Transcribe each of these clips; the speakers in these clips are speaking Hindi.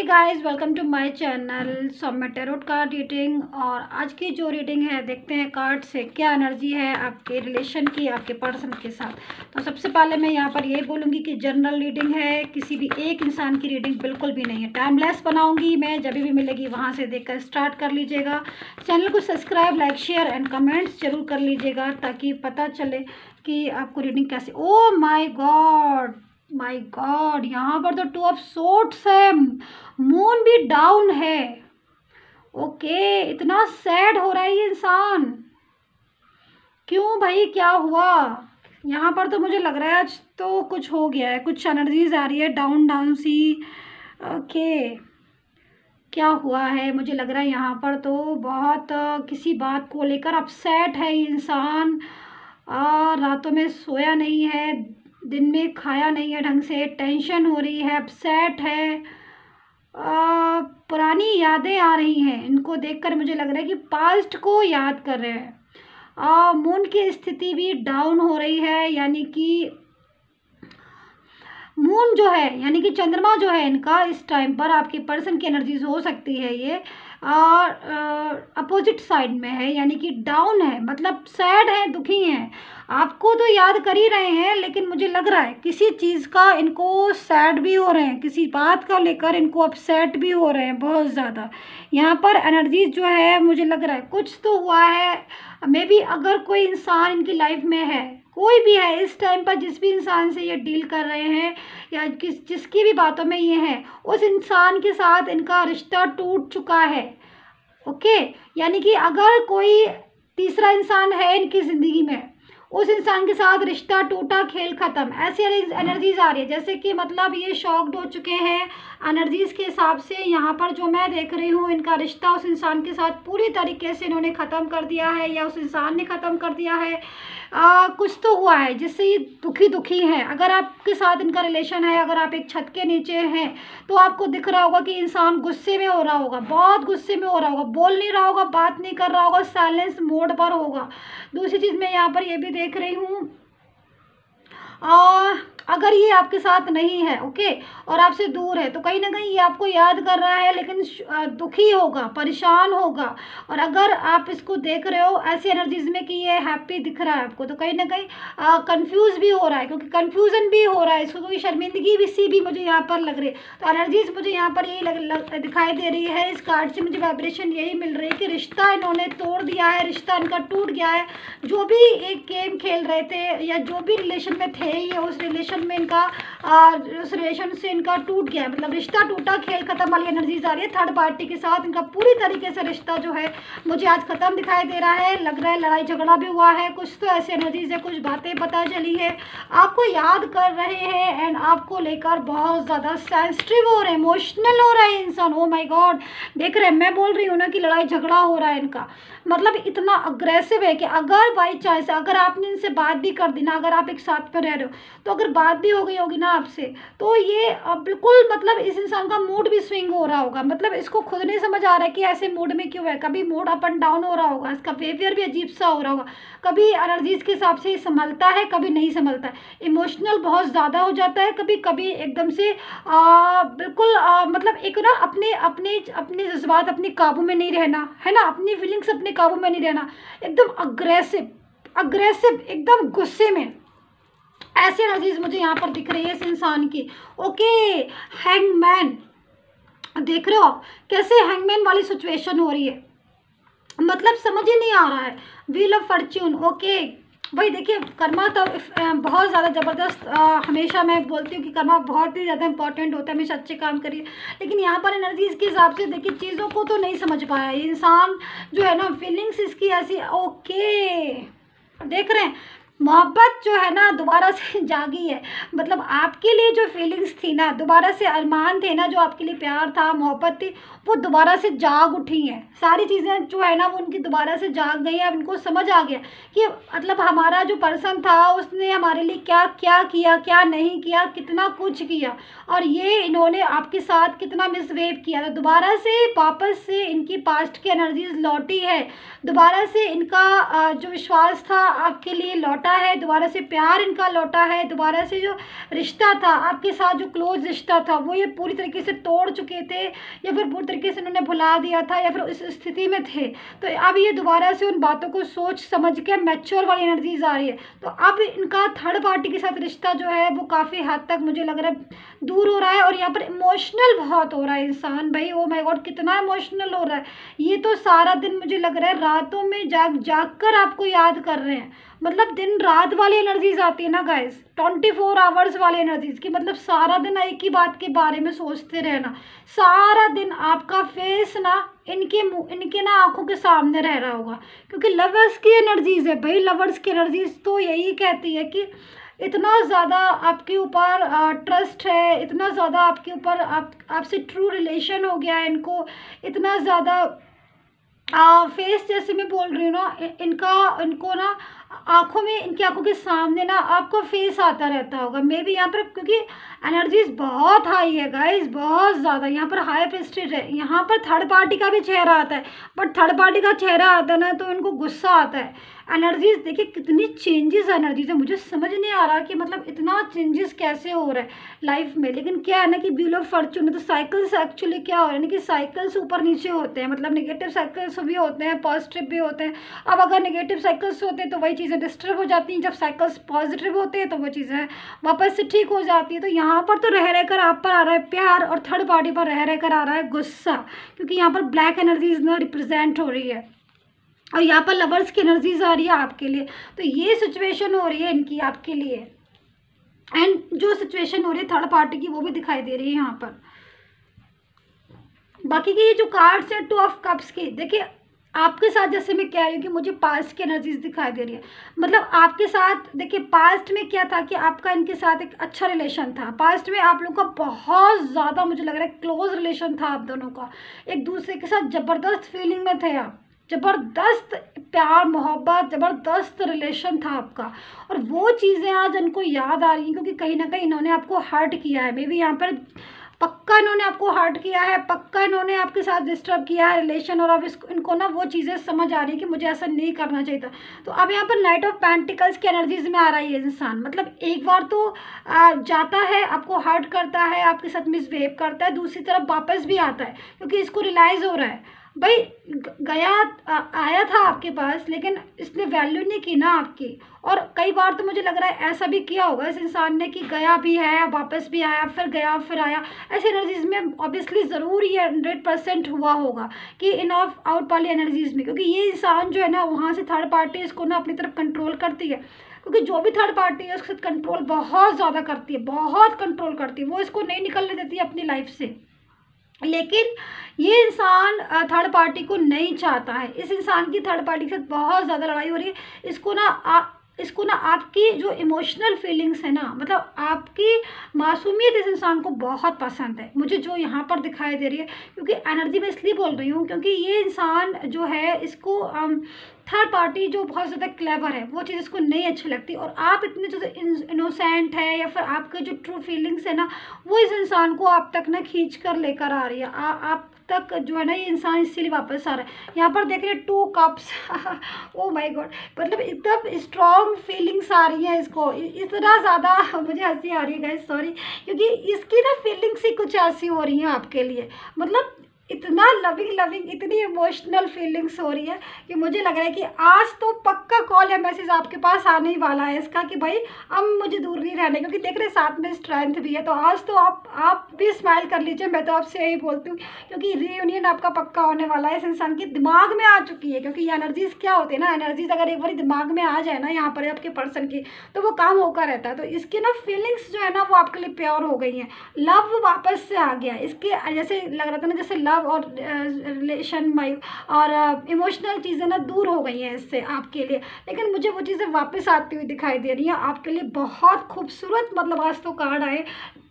Hey guys welcome to my channel Saumya tarot card reading और आज की जो रीडिंग है, देखते हैं कार्ड से क्या एनर्जी है आपके रिलेशन की, आपके पर्सन के साथ। तो सबसे पहले मैं यहाँ पर ये बोलूँगी कि जनरल रीडिंग है, किसी भी एक इंसान की रीडिंग बिल्कुल भी नहीं है। टाइमलेस बनाऊँगी मैं, जब भी मिलेगी वहाँ से देख स्टार्ट कर लीजिएगा। चैनल को subscribe like share and comments ज़रूर कर लीजिएगा, ताकि पता चले कि आपको रीडिंग कैसे oh my god my god यहाँ पर तो टू ऑफ़ सोट्स है। मून भी डाउन है। ओके इतना सैड हो रहा है ये इंसान। क्यों भाई, क्या हुआ? यहाँ पर तो मुझे लग रहा है आज तो कुछ हो गया है। कुछ एनर्जीज आ रही है डाउन डाउन सी। ओके क्या हुआ है? मुझे लग रहा है यहाँ पर तो बहुत किसी बात को लेकर अपसेट है इंसान। रातों में सोया नहीं है। दिन में खाया नहीं है ढंग से टेंशन हो रही है अपसेट है। आ, पुरानी यादें आ रही हैं इनको देखकर मुझे लग रहा है कि पास्ट को याद कर रहे हैं। मून की स्थिति भी डाउन हो रही है यानी कि मून जो है यानी कि चंद्रमा जो है इनका इस टाइम पर आपके पर्सन की एनर्जीज हो सकती है ये। और अपोजिट साइड में है यानी कि डाउन है मतलब सैड है दुखी हैं। आपको तो याद कर ही रहे हैं, लेकिन मुझे लग रहा है किसी चीज़ का इनको सैड भी हो रहे हैं, किसी बात का लेकर इनको अपसेट भी हो रहे हैं बहुत ज़्यादा। यहाँ पर एनर्जीज जो है, मुझे लग रहा है कुछ तो हुआ है। मे बी अगर कोई इंसान इनकी लाइफ में है, कोई भी है, इस टाइम पर जिस भी इंसान से ये डील कर रहे हैं, या किस, जिसकी भी बातों में ये है, उस इंसान के साथ इनका रिश्ता टूट चुका है। ओके यानी कि अगर कोई तीसरा इंसान है इनकी ज़िंदगी में उस इंसान के साथ रिश्ता टूटा खेल ख़त्म। ऐसी एनर्जीज आ रही है। जैसे कि मतलब ये शॉक्ड हो चुके हैं एनर्जीज़ के हिसाब से। यहाँ पर जो मैं देख रही हूँ इनका रिश्ता उस इंसान के साथ पूरी तरीके से इन्होंने ख़त्म कर दिया है या उस इंसान ने ख़त्म कर दिया है। आ, कुछ तो हुआ है जिससे ये दुखी दुखी हैं। अगर आपके साथ इनका रिलेशन है अगर आप एक छत के नीचे हैं तो आपको दिख रहा होगा कि इंसान गुस्से में हो रहा होगा बहुत गुस्से में हो रहा होगा बोल नहीं रहा होगा बात नहीं कर रहा होगा साइलेंस मोड पर होगा। दूसरी चीज़ मैं यहाँ पर ये भी देख रही हूँ। अगर ये आपके साथ नहीं है, ओके? और आपसे दूर है तो कहीं ना कहीं ये आपको याद कर रहा है, लेकिन दुखी होगा, परेशान होगा। और अगर आप इसको देख रहे हो, ऐसी एनर्जीज में कि ये हैप्पी दिख रहा है आपको तो कहीं ना कहीं कंफ्यूज भी हो रहा है, क्योंकि कन्फ्यूज़न भी हो रहा है, इसको कोई शर्मिंदगी भी सी भी मुझे यहाँ पर लग रही है। तो एनर्जीज मुझे यहाँ पर यही दिखाई दे रही है, इस कार्ड से मुझे वाइब्रेशन यही मिल रही है कि रिश्ता इन्होंने तोड़ दिया है, रिश्ता इनका टूट गया है। जो भी एक गेम खेल रहे थे, या जो भी रिलेशन में थे ये, उस रिलेशन रिलेशन में इनका उस रिलेशन से इनका टूट गया है। मतलब रिश्ता टूटा, खेल खत्म, वाली एनर्जीज आ रही है। थर्ड पार्टी के साथ इनका पूरी तरीके से रिश्ता जो है, मुझे आज ख़त्म दिखाई दे रहा है। लग रहा है लड़ाई झगड़ा भी हुआ है। कुछ तो ऐसी एनर्जीज है, कुछ बातें पता चली है। आपको याद कर रहे हैं एंड आपको लेकर बहुत ज़्यादा सेंसिटिव हो रहे हैं इमोशनल हो रहा है इंसान। ओ माई गॉड देख रहे हैं, मैं बोल रही हूँ ना कि लड़ाई झगड़ा हो रहा है इनका। मतलब इतना अग्रेसिव है कि अगर बाई चांस अगर आपने इनसे बात भी कर दी ना, अगर आप एक साथ पर रह रहे हो तो अगर बात भी हो गई होगी ना आपसे तो ये बिल्कुल मतलब इस इंसान का मूड भी स्विंग हो रहा होगा। मतलब इसको खुद नहीं समझ आ रहा है कि ऐसे मूड में क्यों है। कभी मूड अप एंड डाउन हो रहा होगा, इसका बिहेवियर भी अजीब सा हो रहा होगा। कभी एनर्जीज के हिसाब से संभलता है, कभी नहीं संभलता है। इमोशनल बहुत ज़्यादा हो जाता है, कभी कभी एकदम से बिल्कुल मतलब एक ना अपने अपने अपने जज्बात अपने काबू में नहीं रहना, है ना? अपनी फीलिंग्स अपने काबू में नहीं रहना। एकदम अग्रेसिव अग्रेसिव एकदम गुस्से में। ऐसी एनर्जीज मुझे यहाँ पर दिख रही है इस इंसान की। ओके हैंगमैन देख रहे हो आप, कैसे हैंगमैन वाली सिचुएशन हो रही है। मतलब समझ ही नहीं आ रहा है। व्हील ऑफ़ फॉर्च्यून ओके भाई देखिए, कर्मा तो बहुत ज़्यादा ज़बरदस्त हमेशा मैं बोलती हूँ कि कर्मा बहुत ही ज़्यादा इंपॉर्टेंट होता है, हमेशा अच्छे काम करिए। लेकिन यहाँ पर एनर्जीज़ के हिसाब से देखिए, चीज़ों को तो नहीं समझ पाया। इंसान जो है ना फीलिंग्स इसकी ऐसी ओके देख रहे हैं। मोहब्बत जो है ना, दोबारा से जागी है। मतलब आपके लिए जो फीलिंग्स थी ना, दोबारा से अरमान थे ना, जो आपके लिए प्यार था, मोहब्बत थी, वो दोबारा से जाग उठी हैं। सारी चीज़ें जो है ना, वो उनकी दोबारा से जाग गई हैं। अब समझ आ गया कि मतलब हमारा जो पर्सन था, उसने हमारे लिए क्या क्या किया, क्या नहीं किया, कितना कुछ किया। और ये इन्होंने आपके साथ कितना मिसवेव किया। तो दोबारा से वापस से इनकी पास्ट की एनर्जीज लौटी है। दोबारा से इनका जो विश्वास था आपके लिए लौटा लौटा है, दोबारा से प्यार इनका लौटा है, दोबारा से जो रिश्ता था, आपके साथ जो क्लोज रिश्ता था, वो ये पूरी तरीके से तोड़ चुके थे, या फिर पूरी तरीके से उन्होंने भुला दिया था, या फिर उस स्थिति में थे। तो अब ये दोबारा से उन बातों को सोच समझ के मैच्योर वाली एनर्जीज आ रही है। तो अब इनका थर्ड पार्टी के साथ रिश्ता जो है, वो काफ़ी हद तक मुझे लग रहा है दूर हो रहा है और यहाँ पर इमोशनल बहुत हो रहा है इंसान। भाई ओ माय गॉड कितना इमोशनल हो रहा है। ये तो सारा दिन मुझे लग रहा है रातों में जाग जाग कर आपको याद कर रहे हैं। मतलब दिन रात वाली एनर्जीज आती है ना गाइस ट्वेंटी फोर आवर्स वाली एनर्जीज की मतलब सारा दिन एक ही बात के बारे में सोचते रहना। सारा दिन आपका फेस ना इनके मुँह इनके ना आँखों के सामने रह रहा होगा। क्योंकि लवर्स की एनर्जीज है भाई लवर्स की एनर्जीज तो यही कहती है कि इतना ज़्यादा आपके ऊपर ट्रस्ट है, इतना ज़्यादा आपके ऊपर आप, आपसे ट्रू रिलेशन हो गया है इनको, इतना ज़्यादा फेस जैसे मैं बोल रही हूँ ना इनका, इनको ना आँखों में, इनकी आँखों के सामने ना आपको फेस आता रहता होगा। मे भी यहाँ पर, क्योंकि एनर्जीज बहुत हाई है गाइज़ बहुत ज़्यादा। यहाँ पर हाई प्रेस्टेज है। यहाँ पर थर्ड पार्टी का भी चेहरा आता है। बट थर्ड पार्टी का चेहरा आता है ना तो इनको गुस्सा आता है। एनर्जीज देखिए कितनी चेंजेस एनर्जीज है। मुझे समझ नहीं आ रहा कि मतलब इतना चेंजेस कैसे हो रहा है लाइफ में। लेकिन क्या है ना कि व्हील ऑफ़ फॉर्चून तो साइकिल्स एक्चुअली क्या हो रहा है ना कि साइकिल्स ऊपर नीचे होते हैं। मतलब निगेटिव साइकिल्स भी होते हैं पॉजिटिव भी होते हैं। अब अगर निगेटिव साइकिल्स होते हैं तो वही चीज़ें डिस्टर्ब हो जाती हैं। जब साइकिल्स पॉजिटिव होते हैं तो वो चीज़ें वापस से ठीक हो जाती है। तो यहाँ पर तो रह रह कर आप पर आ रहा है प्यार और थर्ड पार्टी पर रह रह कर आ रहा है गुस्सा। क्योंकि यहाँ पर ब्लैक एनर्जीज ना रिप्रेजेंट हो रही है। और यहाँ पर लवर्स की एनर्जीज आ रही है आपके लिए। तो ये सिचुएशन हो रही है इनकी, आपके लिए। एंड जो सिचुएशन हो रही है थर्ड पार्टी की, वो भी दिखाई दे रही है यहाँ पर। बाकी के ये जो कार्ड्स हैं टू ऑफ़ कप्स के, देखिए, आपके साथ जैसे मैं कह रही हूँ कि मुझे पास्ट की एनर्जीज दिखाई दे रही है। मतलब आपके साथ, देखिए पास्ट में क्या था कि आपका इनके साथ एक अच्छा रिलेशन था। पास्ट में आप लोगों का बहुत ज़्यादा, मुझे लग रहा है क्लोज रिलेशन था आप दोनों का। एक दूसरे के साथ ज़बरदस्त फीलिंग में थे आप। ज़बरदस्त प्यार, मोहब्बत, ज़बरदस्त रिलेशन था आपका। और वो चीज़ें आज इनको याद आ रही हैं क्योंकि कहीं ना कहीं इन्होंने आपको हर्ट किया है। मे बी यहाँ पर पक्का इन्होंने आपको हर्ट किया है, पक्का इन्होंने आपके साथ डिस्टर्ब किया है रिलेशन और अब इसको, इनको ना वो चीज़ें समझ आ रही है कि मुझे ऐसा नहीं करना चाहिए था। तो अब यहाँ पर नाइट ऑफ़ पेंटिकल्स की एनर्जीज में आ रहा है इंसान। मतलब एक बार तो जाता है, आपको हर्ट करता है, आपके साथ मिसबिहेव करता है, दूसरी तरफ़ वापस भी आता है, क्योंकि इसको रिलाइज़ हो रहा है। भाई गया आया था आपके पास, लेकिन इसने वैल्यू नहीं की ना आपकी। और कई बार तो मुझे लग रहा है ऐसा भी किया होगा इस इंसान ने कि गया भी है, वापस भी आया, फिर गया, फिर आया। ऐसी एनर्जीज में ऑब्वियसली ज़रूर ये हंड्रेड परसेंट हुआ होगा कि इन ऑफ़ आउट वाली एनर्जीज में, क्योंकि ये इंसान जो है ना, वहाँ से थर्ड पार्टी इसको ना अपनी तरफ़ कंट्रोल करती है। क्योंकि जो भी थर्ड पार्टी है, उसके साथ कंट्रोल बहुत ज़्यादा करती है, बहुत कंट्रोल करती है। वो इसको नहीं निकलने देती अपनी लाइफ से। लेकिन ये इंसान थर्ड पार्टी को नहीं चाहता है। इस इंसान की थर्ड पार्टी के साथ बहुत ज़्यादा लड़ाई हो रही है। इसको ना इसको ना आपकी जो इमोशनल फीलिंग्स है ना मतलब आपकी मासूमियत इस इंसान को बहुत पसंद है। मुझे जो यहाँ पर दिखाई दे रही है क्योंकि एनर्जी मैं इसलिए बोल रही हूँ क्योंकि ये इंसान जो है इसको थर्ड पार्टी जो बहुत ज़्यादा क्लेवर है वो चीज़ इसको नहीं अच्छी लगती और आप इतने जो इनोसेंट है या फिर आपके जो ट्रू फीलिंग्स है ना वो इस इंसान को आप तक ना खींच कर लेकर आ रही है। आ, आप तक जो है ना ये इंसान इसीलिए वापस आ रहा है। यहाँ पर देख रहे हैं two cups oh my god मतलब इतना स्ट्रॉन्ग फीलिंग्स आ रही हैं इसको। इतना ज़्यादा मुझे हँसी आ रही है गैस सॉरी क्योंकि इसकी ना फीलिंग्स ही कुछ ऐसी हो रही हैं आपके लिए। मतलब इतना लविंग लविंग इतनी इमोशनल फीलिंग्स हो रही है कि मुझे लग रहा है कि आज तो पक्का कॉल या मैसेज आपके पास आने ही वाला है इसका कि भाई अब मुझे दूर नहीं रहने क्योंकि देख रहे साथ में स्ट्रेंथ भी है तो आज तो आप आप भी स्माइल कर लीजिए, मैं तो आपसे यही बोलती हूँ क्योंकि रीयूनियन आपका पक्का होने वाला है, इस इंसान की दिमाग में आ चुकी है क्योंकि ये एनर्जीज क्या होती है ना एनर्जीज अगर एक बार दिमाग में आ जाए ना यहाँ पर आपके पर्सन की तो वो काम होकर रहता है तो इसकी ना फीलिंग्स जो है ना वो आपके लिए प्योर हो गई हैं लव वापस से आ गया इसके जैसे लग रहा था ना जैसे लव लव और रिलेशन माई और इमोशनल चीज़ें ना दूर हो गई हैं इससे आपके लिए। लेकिन मुझे वो चीज़ें वापस आती हुई दिखाई दे रही हैं। आपके लिए बहुत खूबसूरत मतलब आज तो कार्ड आए।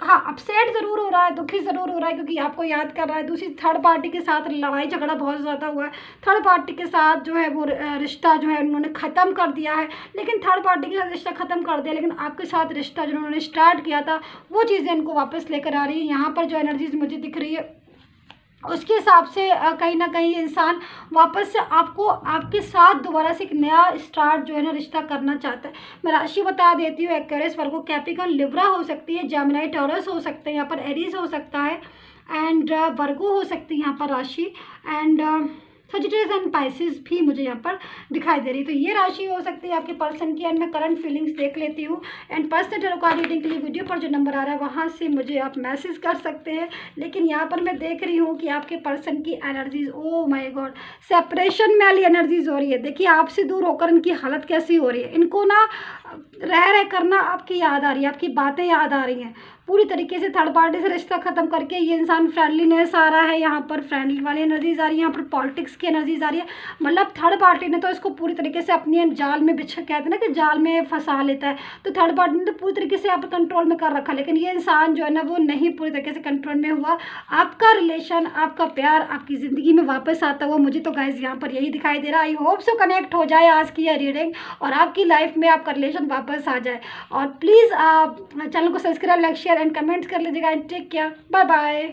हाँ अपसेट ज़रूर हो रहा है, दुखी ज़रूर हो रहा है, क्योंकि आपको याद कर रहा है, दूसरी थर्ड पार्टी के साथ लड़ाई झगड़ा बहुत ज़्यादा हुआ है। थर्ड पार्टी के साथ जो है वो रिश्ता जो है उन्होंने ख़त्म कर दिया है। लेकिन थर्ड पार्टी के साथ रिश्ता ख़त्म कर दिया, लेकिन आपके साथ रिश्ता जो उन्होंने स्टार्ट किया था, वो चीज़ें इनको वापस लेकर आ रही है। यहाँ पर जो एनर्जीज मुझे दिख रही है उसके हिसाब से कहीं ना कहीं इंसान वापस से आपको, आपके साथ दोबारा से एक नया स्टार्ट जो है ना रिश्ता करना चाहता है। मैं राशि बता देती हूँ, एक्वेरियस, वर्गो कैपिकन लिब्रा हो सकती है, जैमनाई, टॉरस हो सकते हैं, यहाँ पर एरीज हो सकता है, एंड वर्गो हो सकती है यहाँ पर राशि, एंड सजिटेरियस एंड पाइसिस भी मुझे यहाँ पर दिखाई दे रही है। तो ये राशि हो सकती है आपके पर्सन की। एंड मैं करंट फीलिंग्स देख लेती हूँ। And personal tarot card reading के लिए वीडियो पर जो नंबर आ रहा है, वहाँ से मुझे आप मैसेज कर सकते हैं। लेकिन यहाँ पर मैं देख रही हूँ कि आपके पर्सन की energies oh my god separation में वाली एनर्जीज हो रही है। देखिए, आपसे दूर होकर इनकी हालत कैसी हो रही है? इनको ना रह रह करना आपकी याद आ रही है, आपकी बातें याद आ रही हैं। पूरी तरीके से थर्ड पार्टी से रिश्ता ख़त्म करके ये इंसान फ्रेंडलीनेस आ रहा है, यहाँ पर फ्रेंडली वाली एनर्जीज आ रही है, यहाँ पर पॉलिटिक्स की एनर्जीज आ रही है। मतलब थर्ड पार्टी ने तो इसको पूरी तरीके से अपनी जाल में बिछा, कहते हैं ना कि जाल में फंसा लेता है। तो थर्ड पार्टी ने तो पूरी तरीके से यहाँ पर कंट्रोल में कर रखा, लेकिन ये इंसान जो है ना, वो नहीं पूरी तरीके से कंट्रोल में हुआ। आपका रिलेशन आपका प्यार, आपकी ज़िंदगी में वापस आता हुआ मुझे तो गाइज़ यहाँ पर यही दिखाई दे रहा आई होप सो कनेक्ट हो जाए आज की यह रीडिंग और आपकी लाइफ में आपका रिलेशन वापस आ जाए। और प्लीज़ चैनल को subscribe like share and comments कर लीजिएगा and take care bye bye